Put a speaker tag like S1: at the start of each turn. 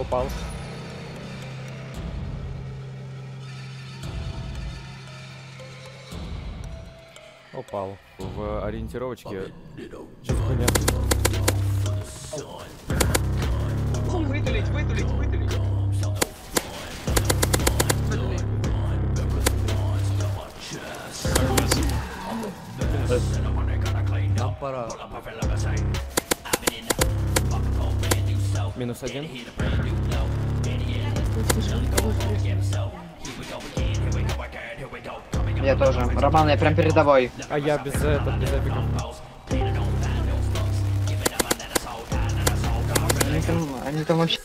S1: Упал. Упал. В ориентировочке.
S2: Вытулить, вытулить, вытулить.
S3: Нам пора.
S1: Минус один.
S4: Я тоже. Роман, я прям передовой.
S1: А я без этого, без эпиков.
S4: Они там, они там вообще...